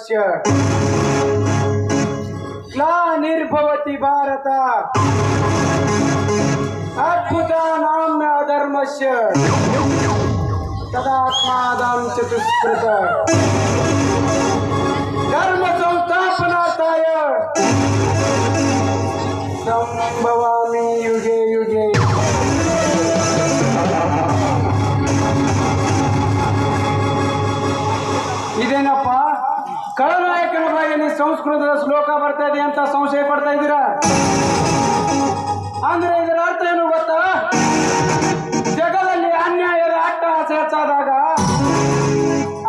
तस्य ग्लानिर्भवति भारत। अधर्म से तदात्मादां चतुष्कृत। धर्म ಸಂಸ್ಕೃತದ ಶ್ಲೋಕ ಬರ್ತಾ ಇದೆ ಅಂತ ಸಂಶಯ ಪಡ್ತಾ ಇದ್ದೀರಾ? ಅಂದ್ರೆ ಇದರ ಅರ್ಥ ಏನು ಗೊತ್ತಾ? ಜಗದಲ್ಲಿ ಅನ್ಯಾಯದ ಅಟ್ಟಹಾಸ ಹೆಚ್ಚಾದಾಗ,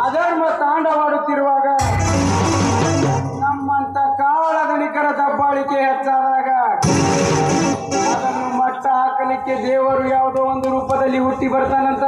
ಅಧರ್ಮ ತಾಂಡವಾಡುತ್ತಿರುವಾಗ, ನಮ್ಮಂತ ಕಾಳಗಣಿಕರ ದಬ್ಬಾಳಿಕೆ ಹೆಚ್ಚಾದಾಗ, ಅದನ್ನು ಮಟ್ಟ ಹಾಕಲಿಕ್ಕೆ ದೇವರು ಯಾವುದೋ ಒಂದು ರೂಪದಲ್ಲಿ ಹುಟ್ಟಿ ಬರ್ತಾನಂತ?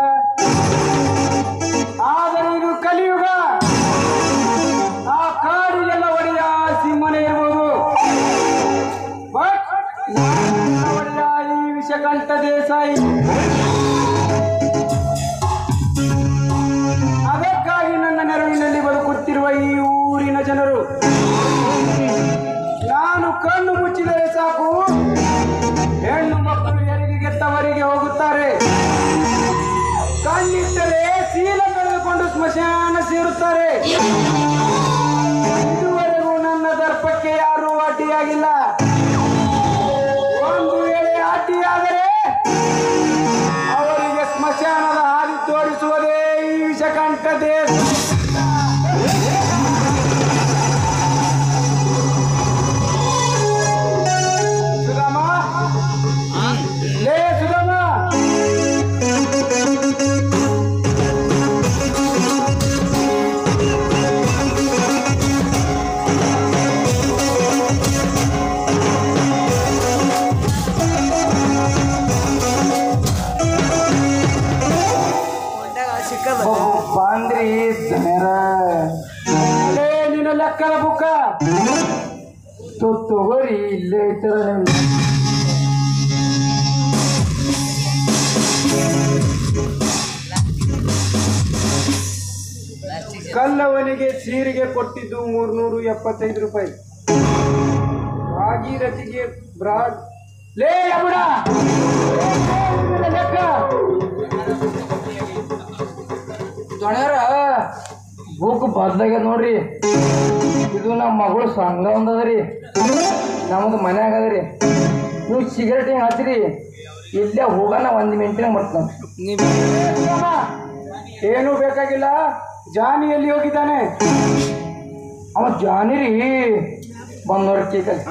ವಿಷಕಂಠ ನಿನ್ನ ಬುಕ್ಕ. ಬುಕ್ಕ ತಗೋರಿ ಇಲ್ಲೇ ಇಟ್ಟರ ಕಲ್ಲವನಿಗೆ ಸೀರೆಗೆ ಕೊಟ್ಟಿದ್ದು ಮೂರ್ನೂರು ಎಪ್ಪತ್ತೈದು ರೂಪಾಯಿ. ಭಾಗೀರಥಿಗೆ ಬ್ರಾಡ್ ಲೇ ಅಬುಡ ಲೆಕ್ಕ. ಬುಕ್ ಬದ್ಲಾಗ್ಯದ ನೋಡ್ರಿ. ಇದು ನಮ್ಮ ಮಗಳು ಸಂಘ ಒಂದದ್ರಿ. ನಮ್ದು ಮನ್ಯಾಗ ಅದರಿ ನೀವು ಸಿಗರೇಟ್ ಹಿಂಗೆ ಹಚ್ಚಿರಿ ಇಲ್ಲೇ ಹೋಗೋಣ ಒಂದು ಮಿಂಟಿನ ಬರ್ತಾನೆ ಏನೂ ಬೇಕಾಗಿಲ್ಲ. ಜಾನಿ ಎಲ್ಲಿ ಹೋಗಿದ್ದಾನೆ? ಅವ ಜಾನಿ ರೀ ಬಂದವ್ರ ಕೇಕಲ್ಲಿ.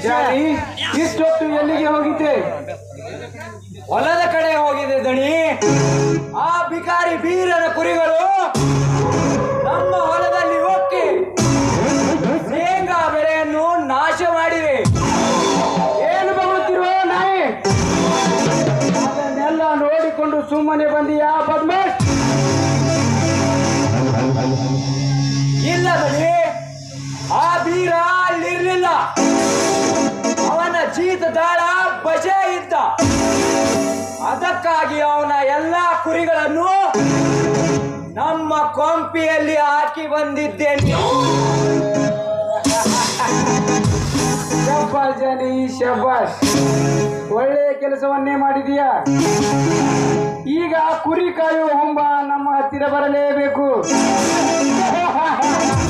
ಜಾನಿ ಇಷ್ಟೊತ್ತು ಎಲ್ಲಿಗೆ ಹೋಗಿದ್ದೆ? ಹೊಲದ ಕಡೆ ಹೋಗಿದೆ ದಣಿ ಆ ಬಿಕಾರಿ ಬೀರನ ಕುರಿಗಳು ನಮ್ಮ ಹೊಲದಲ್ಲಿ ಹೋಗಿ ಶೇಂಗಾ ಬೆಳೆಯನ್ನು ನಾಶ ಮಾಡಿವೆ. ಏನು ಬರುತ್ತಿರುವ ನಾಯಿ? ಅದನ್ನೆಲ್ಲ ನೋಡಿಕೊಂಡು ಸುಮ್ಮನೆ ಬಂದಿಯಾ ಪದ್ಮೇಶ್? ಇಲ್ಲ ದಣಿ ಅವನ ಜೀತ ದಾಳ ಬಜೆ ಇದ್ದ. ಅದಕ್ಕಾಗಿ ಅವನ ಎಲ್ಲಾ ಕುರಿಗಳನ್ನು ನಮ್ಮ ಕೊಂಪಿಯಲ್ಲಿ ಹಾಕಿ ಬಂದಿದ್ದೇನೆ. ಶಬಾಷ್ ಜನಿ ಶಬಾಷ್. ಒಳ್ಳೆಯ ಕೆಲಸವನ್ನೇ ಮಾಡಿದೀಯಾ. ಈಗ ಕುರಿ ಕಾಯುವ ಹೊಂಬ ನಮ್ಮ ಹತ್ತಿರ ಬರಲೇಬೇಕು.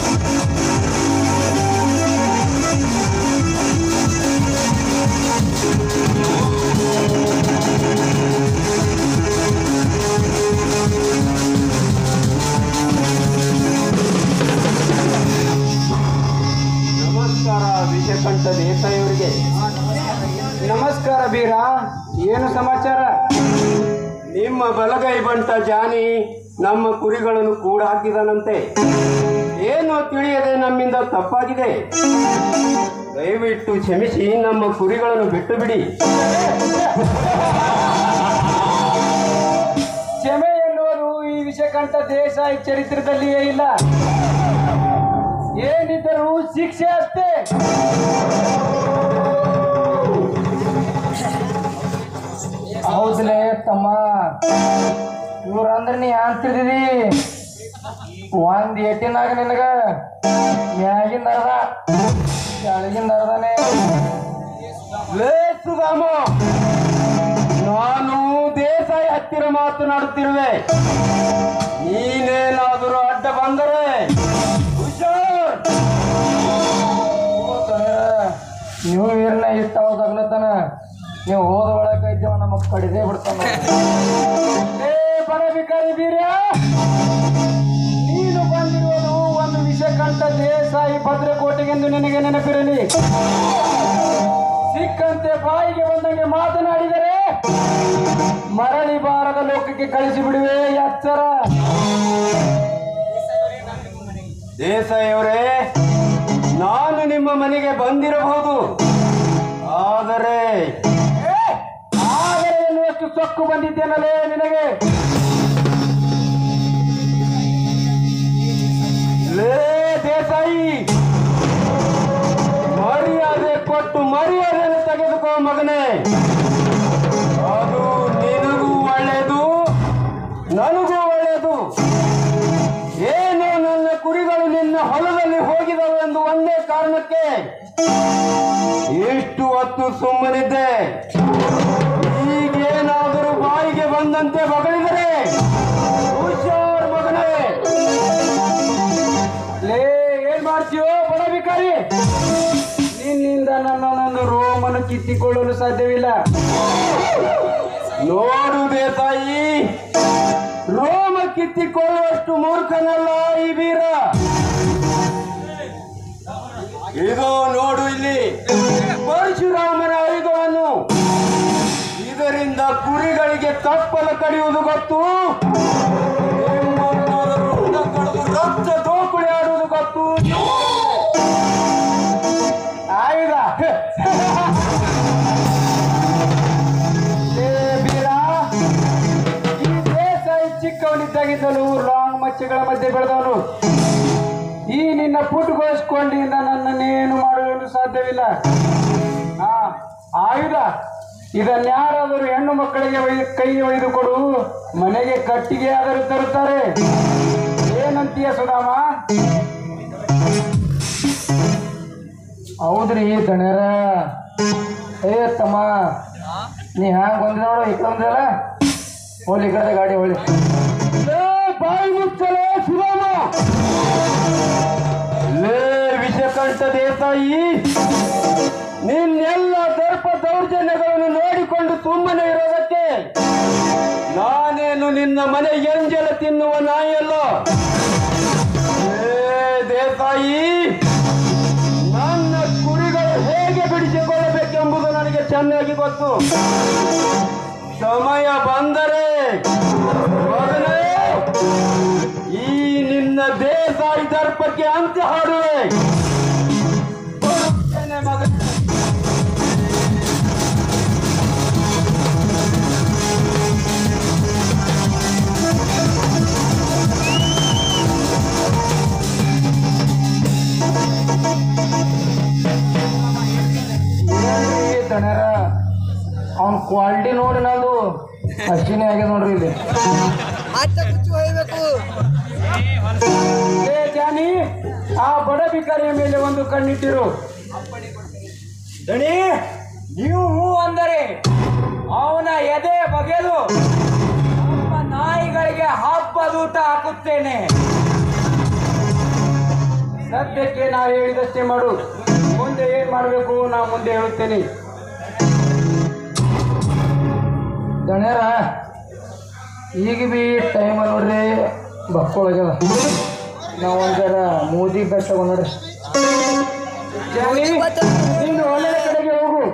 ನಿಮ್ಮ ಬಲಗೈ ಬಂಟ ಜಾನಿ, ನಮ್ಮ ಕುರಿಗಳನ್ನು ಕೂಡ ಹಾಕಿದನಂತೆ ಏನು ತಿಳಿಯದೆ ನಮ್ಮಿಂದ ತಪ್ಪಾಗಿದೆ? ದಯವಿಟ್ಟು ಕ್ಷಮಿಸಿ, ನಮ್ಮ ಕುರಿಗಳನ್ನು ಬಿಟ್ಟು ಬಿಡಿ ಕ್ಷಮೆ ಎನ್ನುವರು ಈ ವಿಷಕಂಠ ದೇಸಾಯಿ ಚರಿತ್ರದಲ್ಲಿಯೇ ಇಲ್ಲ. ಏನಿದ್ದರೂ ಶಿಕ್ಷೆ ಅಷ್ಟೇ. ಇವ್ರಂದ್ರೆ ನೀ ಅಂತಿದ್ದೀವಿ ಒಂದ್ ಏಟಿನಾಗ ನಿನಗ ಮ್ಯಾಗಿಂದ ಅರ್ಧ ಕೆಳಗಿಂದ ಅರ್ಧನೇ ಲೇ ನಾನು ದೇಸಾಯಿ ಹತ್ತಿರ ಮಾತನಾಡುತ್ತಿರುವೆ ನೀನೇನಾದರೂ ಅಡ್ಡ ಬಂದರೆ ಹುಷಾರ್. ನೀವು ಇರ್ನ ಇಷ್ಟ ಹೋದಾಗ್ಲತ್ತಾನ ನೀವು ಹೋದ ಒಳಗೆ ಕಡಿದೆ ಬೀರ್ಯ ನೀನು ಬಂದಿರುವುದು ಒಂದು ವಿಷಕಂಠ ದೇಸಾಯಿ ಭದ್ರಕೋಟೆಗೆಂದು ನಿನಗೆ ನೆನಪಿರಲಿ. ಸಿಕ್ಕಂತೆ ಬಾಯಿಗೆ ಬಂದಂಗೆ ಮಾತನಾಡಿದರೆ ಮರಳಿ ಬಾರದ ಲೋಕಕ್ಕೆ ಕಳಿಸಿ ಬಿಡುವೆ ಎಚ್ಚರ. ದೇಸಾಯಿಯವರೇ ನಾನು ನಿಮ್ಮ ಮನೆಗೆ ಬಂದಿರಬಹುದು. ಆದರೆ ಎನ್ನುವಷ್ಟು ಸೊಕ್ಕು ನಿನಗೆ? ಲೇ ದೇಸಾಯಿ! ಮರ್ಯಾದೆ ಕೊಟ್ಟು ಮರ್ಯಾದೆಯನ್ನು ತೆಗೆದುಕೋ ಮಗನೇ. ಅದು ನಿನಗೂ ಒಳ್ಳೆಯದು, ನನಗೂ ಒಳ್ಳೆಯದು. ಏನು ನನ್ನ ಕುರಿಗಳು ನಿನ್ನ ಹೊಲದಲ್ಲಿ ಹೋಗಿದವು ಎಂದು ಒಂದೇ ಕಾರಣಕ್ಕೆ. ಇಷ್ಟು ಹೊತ್ತು ಸುಮ್ಮನಿದ್ದೆ? ಬಂದಂತೆ ಮಗಳಿದರೆ ಹುಷಾರ್ ಮಗನೇ. ಲೇ ಏನ್ ಮಾಡ್ತೀಯೋ ಬಡ ಬಿಕಾರಿ ನಿನ್ನಿಂದ ನನ್ನ ರೋಮನ ಕಿತ್ತಿಕೊಳ್ಳಲು ಸಾಧ್ಯವಿಲ್ಲ. ನೋಡು ದೇಸಾಯಿ ರೋಮ ಕಿತ್ತಿಕೊಳ್ಳುವಷ್ಟು ಮೂರ್ಖನಲ್ಲ ಈ ವೀರ. ಇದು ನೋಡು ಇಲ್ಲಿ. ಪರಶುರಾಮ ಕುರಿಗಳಿಗೆ ತಪ್ಪಲು ಕಡಿಯುವುದು ಗೊತ್ತು. ರಕ್ತ ದೋಕುಳಿ ಆಡುವುದು ಗೊತ್ತು. ಆಯುಧ. ಈ ಚಿಕ್ಕವನಿದ್ದಾಗಿದ್ದನು ಲಾಂಗ್ ಮಚ್ಚೆಗಳ ಮಧ್ಯೆ ಬೆಳೆದವನು. ಈ ನಿನ್ನ ಪುಟ್ಗೋಸ್ಕೊಂಡಿಂದ ನನ್ನನ್ನೇನು ಮಾಡಲು ಸಾಧ್ಯವಿಲ್ಲ. ಆ, ಆಯುಧ. ಇದನ್ಯಾರಾದರೂ ಹೆಣ್ಣು ಮಕ್ಕಳಿಗೆ ಕೈ ಒಯ್ದು ಕೊಡು. ಮನೆಗೆ ಕಟ್ಟಿಗೆ ಆದರೂ ತರುತ್ತಾರೆ. ಏನಂತೀಯ ಸುಧಾಮ? ಹೌದ್ರಿ ದಣ್ಯರ ಏ ತಮ್ಮ, ನೀ ಹ್ಯಾಂಗ ಬಂದ ನೋಡು, ಈ ಹೋಲಿ ಕಡೆ ಗಾಡಿ ಲೇ, ಬಾಯಿ ಮುಚ್ಚಲೇ ಸುಧಾಮ. ಲೇ, ವಿಷಕಂಠ ದೇಸಾಯಿ. ನಿನ್ನೆಲ್ಲ ದರ್ಪ ದೌರ್ಜನ್ಯಗಳನ್ನು ಸುಮ್ಮನೆ ಇರೋದಕ್ಕೆ. ನಾನೇನು ನಿನ್ನ ಮನೆ ಎಂಜಲ ತಿನ್ನುವ ನಾಯಿಯಲ್ಲ? ದೇಸಾಯಿ, ನನ್ನ ಕುರಿಗಳು ಹೇಗೆ ಬಿಡಿಸಿಕೊಳ್ಳಬೇಕೆಂಬುದು ನನಗೆ ಚೆನ್ನಾಗಿ ಗೊತ್ತು. ಸಮಯ ಬಂದರೆ ಈ ನಿನ್ನ ದೇಸಾಯಿ ದರ್ಪಕ್ಕೆ ಅಂತ್ಯ ಹಾಡುವೆ. ದಣ್ಯರ ಅವ್ನ ಕ್ವಾಲಿಟಿ ನೋಡಿ ನಂದು ಅಷ್ಟಿನೇ ಆಗ್ಯದ ನೋಡ್ರಿ ಇಲ್ಲಿ. ಏ ಜಾನಿ ಆ ಬಡ ಬಿಕಾರಿಯ ಮೇಲೆ ಒಂದು ಕಣ್ಣಿಟ್ಟಿರು. ದಣಿ ನೀವು ಹೂ ಅಂದರೆ ಅವನ ಎದೆ ಬಗೆದು ನಮ್ಮ ನಾಯಿಗಳಿಗೆ ಹಬ್ಬದೂಟ ಹಾಕುತ್ತೇನೆ. ಸದ್ಯಕ್ಕೆ ನಾವು ಹೇಳಿದಷ್ಟೇ ಮಾಡು. ಮುಂದೆ ಏನ್ ಮಾಡಬೇಕು ನಾ ಮುಂದೆ ಹೇಳುತ್ತೇನೆ. ದಣ್ಯರ ಈಗ ಬಿ ಟೈಮ್ ನೋಡ್ರಿ ಬಕ್ಕೊಳಗ್ಯದ ನಾವು ಒಂದರ ಮೋದಿ ಬೆಟ್ಟ ತಗೊಂಡ್ರಿ ಕಡೆಗೆ ಹೋಗು.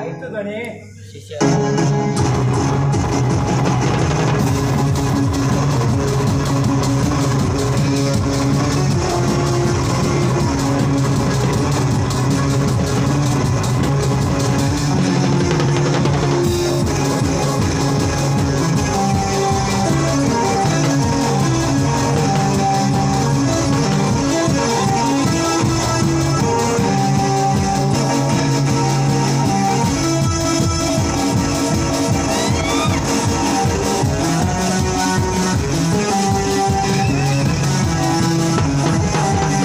ಆಯ್ತು ದಣಿ